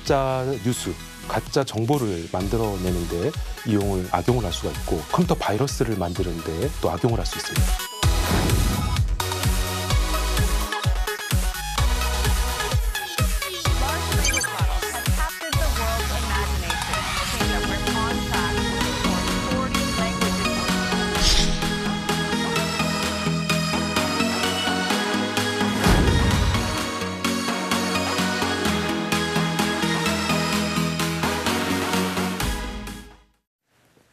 가짜 뉴스, 가짜 정보를 만들어내는데 이용을 악용을 할 수가 있고 컴퓨터 바이러스를 만드는데 또 악용을 할 수 있습니다.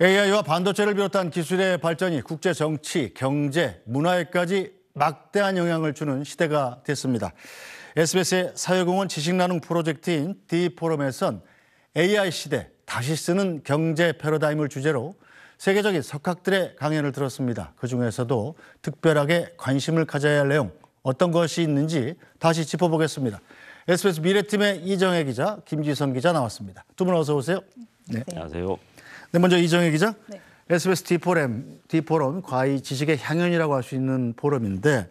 AI와 반도체를 비롯한 기술의 발전이 국제 정치, 경제, 문화에까지 막대한 영향을 주는 시대가 됐습니다. SBS의 사회공헌 지식나눔 프로젝트인 D포럼에선 AI 시대 다시 쓰는 경제 패러다임을 주제로 세계적인 석학들의 강연을 들었습니다. 그중에서도 특별하게 관심을 가져야 할 내용 어떤 것이 있는지 다시 짚어보겠습니다. SBS 미래팀의 이정혜 기자, 김지선 기자 나왔습니다. 두 분 어서 오세요. 네. 안녕하세요. 네, 먼저 이정혜 기자. 네. SBS D포럼, D포럼 과의 지식의 향연이라고 할 수 있는 포럼인데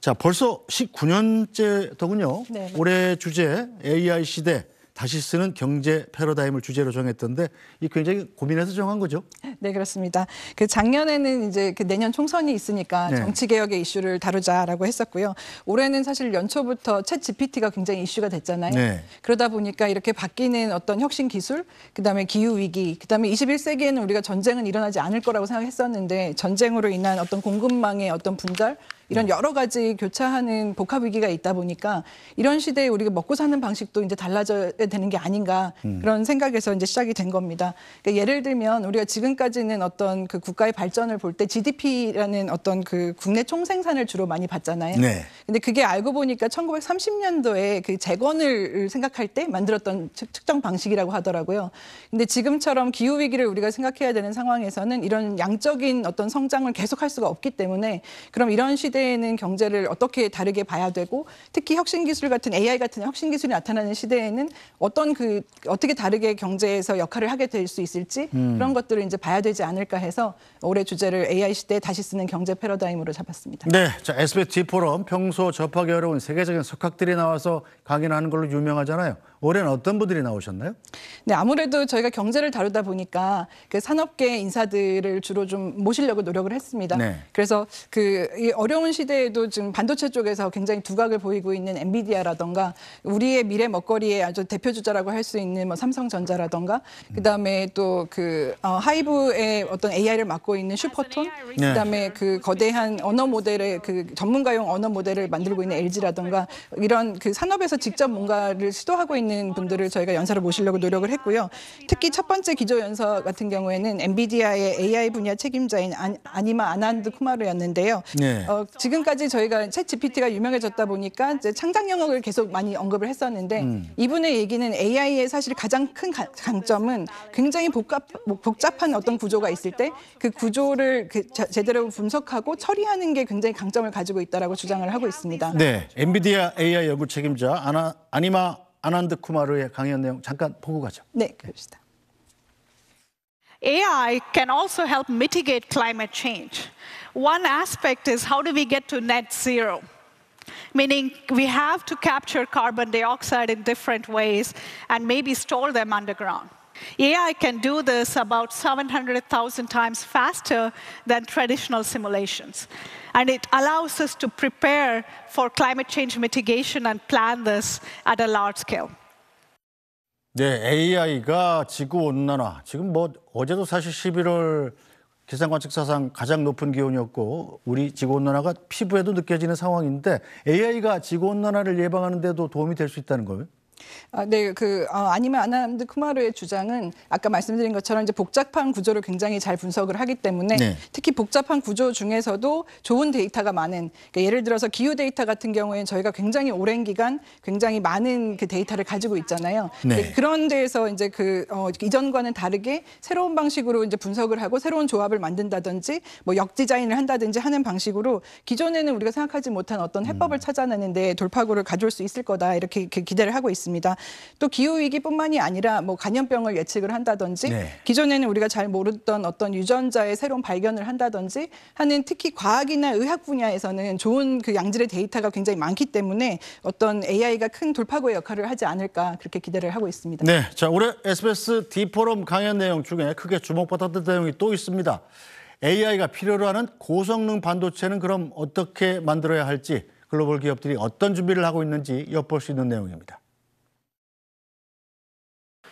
자, 벌써 19년째더군요. 네. 올해 주제 AI 시대 다시 쓰는 경제 패러다임을 주제로 정했던데 이 굉장히 고민해서 정한 거죠. 네, 그렇습니다. 그 작년에는 이제 그 내년 총선이 있으니까 네. 정치 개혁의 이슈를 다루자라고 했었고요. 올해는 사실 연초부터 챗 GPT가 굉장히 이슈가 됐잖아요. 네. 그러다 보니까 이렇게 바뀌는 어떤 혁신 기술, 그다음에 기후 위기, 그다음에 21세기에는 우리가 전쟁은 일어나지 않을 거라고 생각했었는데 전쟁으로 인한 어떤 공급망의 어떤 분절 이런 여러 가지 교차하는 복합 위기가 있다 보니까 이런 시대에 우리가 먹고 사는 방식도 이제 달라져야 되는 게 아닌가 그런 생각에서 이제 시작이 된 겁니다. 그러니까 예를 들면 우리가 지금까지는 어떤 그 국가의 발전을 볼 때 GDP라는 어떤 그 국내 총생산을 주로 많이 봤잖아요. 네. 근데 그게 알고 보니까 1930년도에 그 재건을 생각할 때 만들었던 측- 측정 방식이라고 하더라고요. 근데 지금처럼 기후 위기를 우리가 생각해야 되는 상황에서는 이런 양적인 어떤 성장을 계속할 수가 없기 때문에 그럼 이런 시대 에는 경제를 어떻게 다르게 봐야 되고 특히 혁신 기술 같은 AI 같은 혁신 기술이 나타나는 시대에는 어떤 그 어떻게 다르게 경제에서 역할을 하게 될 수 있을지 그런 것들을 이제 봐야 되지 않을까 해서 올해 주제를 AI 시대에 다시 쓰는 경제 패러다임으로 잡았습니다. 네, 자 SBS D포럼 평소 접하기 어려운 세계적인 석학들이 나와서 강연하는 걸로 유명하잖아요. 올해는 어떤 분들이 나오셨나요? 네, 아무래도 저희가 경제를 다루다 보니까 그 산업계 인사들을 주로 좀 모시려고 노력을 했습니다. 네. 그래서 그이 어려운 시대에도 지금 반도체 쪽에서 굉장히 두각을 보이고 있는 엔비디아라던가 우리의 미래 먹거리의 아주 대표 주자라고 할 수 있는 뭐 삼성전자라던가 그다음에 또그 하이브의 어떤 AI를 맡고 있는 슈퍼톤 네. 그다음에 그 거대한 언어 모델의 그 전문가용 언어 모델을 만들고 있는 LG라던가 이런 그 산업에서 직접 뭔가를 시도하고 있는 분들을 저희가 연사를 모시려고 노력을 했고요. 특히 첫 번째 기조 연서 같은 경우에는 엔비디아의 AI 분야 책임자인 안- 아니마 아난드 쿠마르였는데요. 네. 어, 지금까지 저희가 챗 GPT가 유명해졌다 보니까 이제 창작 영역을 계속 많이 언급을 했었는데 이분의 얘기는 AI의 사실 가장 큰 가- 강점은 굉장히 복잡, 뭐 복잡한 어떤 구조가 있을 때 그 구조를 그 자- 제대로 분석하고 처리하는 게 굉장히 강점을 가지고 있다라고 주장을 하고 있습니다. 네, 엔비디아 AI 연구 책임자 아나, 아니마 아난드 쿠마르의 강연 내용 잠깐 보고 가죠. 네, 그럽시다. AI can also help mitigate climate change. One aspect is how do we get to net zero? Meaning we have to capture carbon dioxide in different ways and maybe store them underground. AI can do this about 700,000 times faster than traditional simulations. And it allows us to prepare for climate change mitigation and plan this at a large scale. 네, AI가 지구 온난화 지금 뭐 어제도 사실 11월 기상 관측 사상 가장 높은 기온이었고 우리 지구 온난화가 피부에도 느껴지는 상황인데 AI가 지구 온난화를 예방하는 데도 도움이 될 수 있다는 거예요. 아, 네, 그 어, 애니마 아난드쿠마르의 주장은 아까 말씀드린 것처럼 이제 복잡한 구조를 굉장히 잘 분석을 하기 때문에 네. 특히 복잡한 구조 중에서도 좋은 데이터가 많은 그러니까 예를 들어서 기후 데이터 같은 경우에는 저희가 굉장히 오랜 기간 굉장히 많은 그 데이터를 가지고 있잖아요. 네. 그런 데에서 이제 그 어, 이전과는 다르게 새로운 방식으로 이제 분석을 하고 새로운 조합을 만든다든지 뭐 역디자인을 한다든지 하는 방식으로 기존에는 우리가 생각하지 못한 어떤 해법을 찾아내는 데 돌파구를 가져올 수 있을 거다 이렇게 그 기대를 하고 있습니다. 있습니다. 또 기후 위기뿐만이 아니라 뭐 간염병을 예측을 한다든지 네. 기존에는 우리가 잘 모르던 어떤 유전자의 새로운 발견을 한다든지 하는 특히 과학이나 의학 분야에서는 좋은 그 양질의 데이터가 굉장히 많기 때문에 어떤 AI가 큰 돌파구의 역할을 하지 않을까 그렇게 기대를 하고 있습니다. 네, 자 올해 SBS D포럼 강연 내용 중에 크게 주목받았던 내용이 또 있습니다. AI가 필요로 하는 고성능 반도체는 그럼 어떻게 만들어야 할지 글로벌 기업들이 어떤 준비를 하고 있는지 엿볼 수 있는 내용입니다.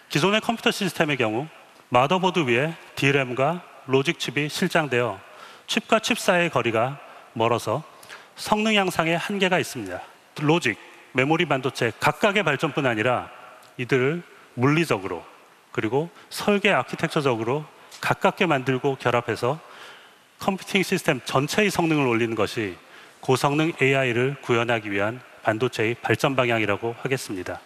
기존의 컴퓨터 시스템의 경우 마더보드 위에 DRAM과 로직 칩이 실장되어 칩과 칩 사이의 거리가 멀어서 성능 향상에 한계가 있습니다. 로직, 메모리 반도체 각각의 발전뿐 아니라 이들을 물리적으로 그리고 설계 아키텍처적으로 가깝게 만들고 결합해서 컴퓨팅 시스템 전체의 성능을 올리는 것이 고성능 AI를 구현하기 위한 반도체의 발전 방향이라고 하겠습니다.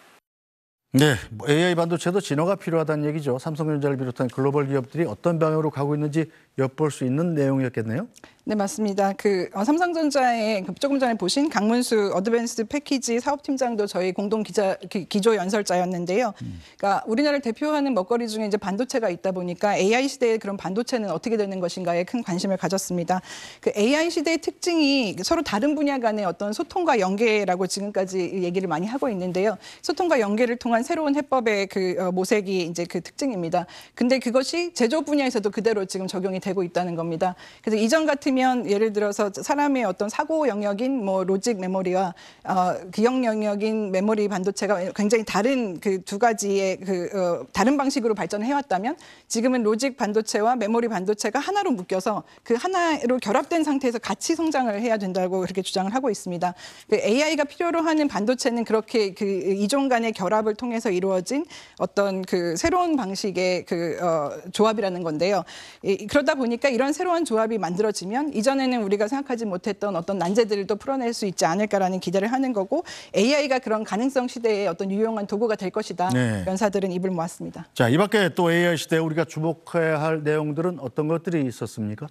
네, 뭐 AI 반도체도 진화가 필요하다는 얘기죠. 삼성전자를 비롯한 글로벌 기업들이 어떤 방향으로 가고 있는지 엿볼 수 있는 내용이었겠네요. 네 맞습니다. 그 어, 삼성전자의 그 조금 전에 보신 강문수 어드밴스드 패키지 사업팀장도 저희 공동 기자 기- 기조 연설자였는데요. 그러니까 우리나라를 대표하는 먹거리 중에 이제 반도체가 있다 보니까 AI 시대의 그런 반도체는 어떻게 되는 것인가에 큰 관심을 가졌습니다. 그 AI 시대의 특징이 서로 다른 분야 간의 어떤 소통과 연계라고 지금까지 얘기를 많이 하고 있는데요. 소통과 연계를 통한 새로운 해법의 그 어, 모색이 이제 그 특징입니다. 근데 그것이 제조 분야에서도 그대로 지금 적용이 되고 있다는 겁니다. 그래서 이전 같 으면 예를 들어서 사람의 어떤 사고 영역인 뭐 로직 메모리와 어, 기억 영역인 메모리 반도체가 굉장히 다른 그 두 가지의 그 어, 다른 방식으로 발전을 해왔다면 지금은 로직 반도체와 메모리 반도체가 하나로 묶여서 그 하나로 결합된 상태에서 같이 성장을 해야 된다고 그렇게 주장을 하고 있습니다. 그 AI가 필요로 하는 반도체는 그렇게 그 이종 간의 결합을 통해서 이루어진 어떤 그 새로운 방식의 그 어, 조합이라는 건데요. 이, 그러다 보니까 이런 새로운 조합이 만들어지면 이전에는 우리가 생각하지 못했던 어떤 난제들도 풀어낼 수 있지 않을까라는 기대를 하는 거고 AI가 그런 가능성 시대의 어떤 유용한 도구가 될 것이다. 네. 연사들은 입을 모았습니다. 자, 이 밖에 또 AI 시대에 우리가 주목해야 할 내용들은 어떤 것들이 있었습니까?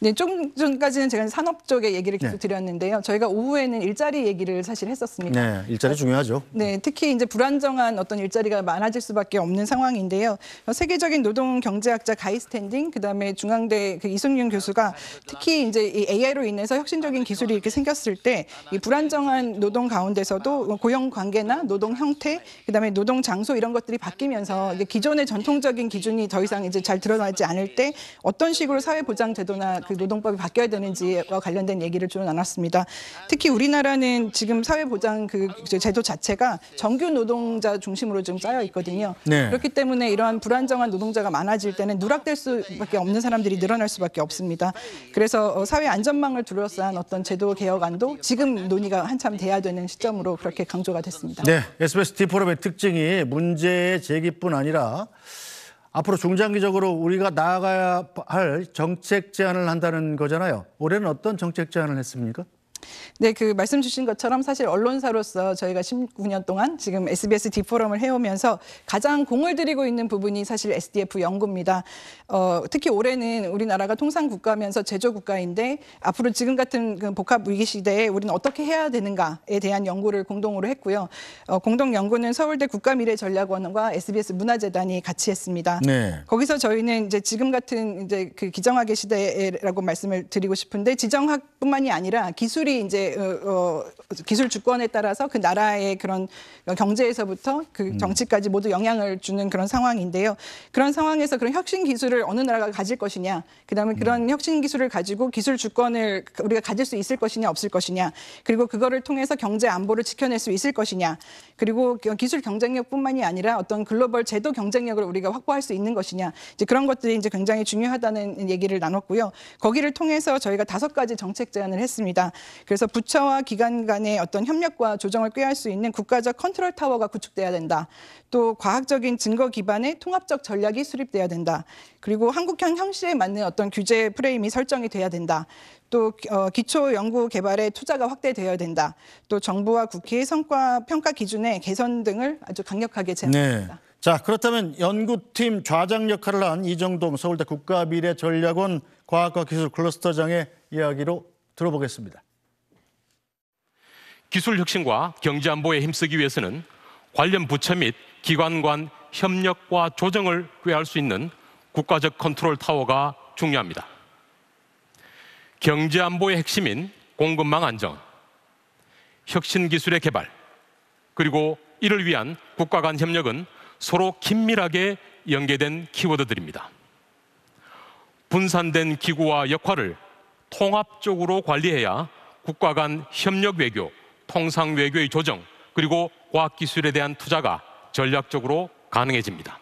네, 좀 전까지는 제가 산업 쪽의 얘기를 계속 네. 드렸는데요. 저희가 오후에는 일자리 얘기를 사실 했었습니다. 네, 일자리 중요하죠. 네, 특히 이제 불안정한 어떤 일자리가 많아질 수밖에 없는 상황인데요. 어, 세계적인 노동 경제학자 가이 스탠딩, 그다음에 중앙대 그 이승윤 교수가 특히 이제 이 AI로 인해서 혁신적인 기술이 이렇게 생겼을 때 이 불안정한 노동 가운데서도 고용 관계나 노동 형태, 그다음에 노동 장소 이런 것들이 바뀌면서 기존의 전통적인 기준이 더 이상 이제 잘 드러나지 않을 때 어떤 식으로 사회 보장 제도나 그 노동법이 바뀌어야 되는지와 관련된 얘기를 주로 나눴습니다. 특히 우리나라는 지금 사회 보장 그 제도 자체가 정규 노동자 중심으로 좀 짜여 있거든요. 네. 그렇기 때문에 이러한 불안정한 노동자가 많아질 때는 누락될 수밖에 없는 사람들이 늘어날 수밖에 없습니다. 그래서 어, 사회 안전망을 둘러싼 어떤 제도 개혁안도 지금 논의가 한참 돼야 되는 시점으로 그렇게 강조가 됐습니다. 네, SBS D포럼의 특징이 문제의 제기뿐 아니라 앞으로 중장기적으로 우리가 나아가야 할 정책 제안을 한다는 거잖아요. 올해는 어떤 정책 제안을 했습니까? 네, 그 말씀 주신 것처럼 사실 언론사로서 저희가 19년 동안 지금 SBS 디포럼을 해오면서 가장 공을 들이고 있는 부분이 사실 SDF 연구입니다. 어, 특히 올해는 우리나라가 통상 국가면서 제조 국가인데 앞으로 지금 같은 그 복합 위기 시대에 우리는 어떻게 해야 되는가에 대한 연구를 공동으로 했고요. 어, 공동 연구는 서울대 국가미래전략원과 SBS 문화재단이 같이 했습니다. 네. 거기서 저희는 이제 지금 같은 이제 그 기정학의 시대라고 말씀을 드리고 싶은데 지정학뿐만이 아니라 기술 이 이제 어, 어, 기술 주권에 따라서 그 나라의 그런 경제에서부터 그 정치까지 모두 영향을 주는 그런 상황인데요. 그런 상황에서 그런 혁신 기술을 어느 나라가 가질 것이냐, 그다음에 그런 혁신 기술을 가지고 기술 주권을 우리가 가질 수 있을 것이냐 없을 것이냐, 그리고 그거를 통해서 경제 안보를 지켜낼 수 있을 것이냐, 그리고 기술 경쟁력뿐만이 아니라 어떤 글로벌 제도 경쟁력을 우리가 확보할 수 있는 것이냐, 이제 그런 것들이 이제 굉장히 중요하다는 얘기를 나눴고요. 거기를 통해서 저희가 다섯 가지 정책 제안을 했습니다. 그래서 부처와 기관 간의 어떤 협력과 조정을 꾀할 수 있는 국가적 컨트롤 타워가 구축돼야 된다. 또 과학적인 증거 기반의 통합적 전략이 수립돼야 된다. 그리고 한국형 형식에 맞는 어떤 규제 프레임이 설정이 돼야 된다. 또 어, 기초 연구 개발에 투자가 확대되어야 된다. 또 정부와 국회의 성과 평가 기준의 개선 등을 아주 강력하게 네. 제안합니다. 자, 그렇다면 연구팀 좌장 역할을 한 이정동 서울대 국가미래전략원 과학과 기술 클러스터장의 이야기로 들어보겠습니다. 기술 혁신과 경제 안보에 힘쓰기 위해서는 관련 부처 및 기관 간 협력과 조정을 꾀할 수 있는 국가적 컨트롤 타워가 중요합니다. 경제 안보의 핵심인 공급망 안정, 혁신 기술의 개발, 그리고 이를 위한 국가 간 협력은 서로 긴밀하게 연계된 키워드들입니다. 분산된 기구와 역할을 통합적으로 관리해야 국가 간 협력 외교, 통상 외교의 조정, 그리고 과학 기술에 대한 투자가 전략적으로 가능해집니다.